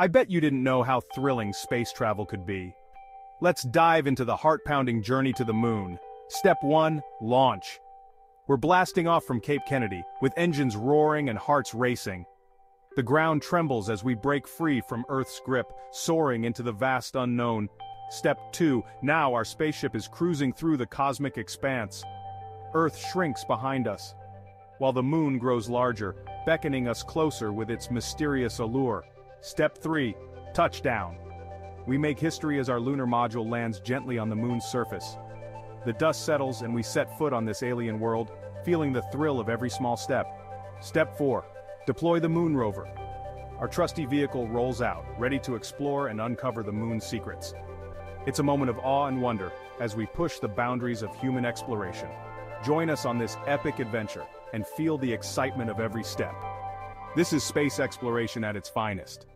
I bet you didn't know how thrilling space travel could be. Let's dive into the heart-pounding journey to the moon. Step 1. Launch. We're blasting off from Cape Kennedy, with engines roaring and hearts racing. The ground trembles as we break free from Earth's grip, soaring into the vast unknown. Step 2. Now our spaceship is cruising through the cosmic expanse. Earth shrinks behind us, while the moon grows larger, beckoning us closer with its mysterious allure. Step 3. Touchdown. We make history as our lunar module lands gently on the moon's surface. The dust settles and we set foot on this alien world, feeling the thrill of every small step. Step 4. Deploy the moon rover. Our trusty vehicle rolls out, ready to explore and uncover the moon's secrets. It's a moment of awe and wonder as we push the boundaries of human exploration. Join us on this epic adventure and feel the excitement of every step. This is space exploration at its finest.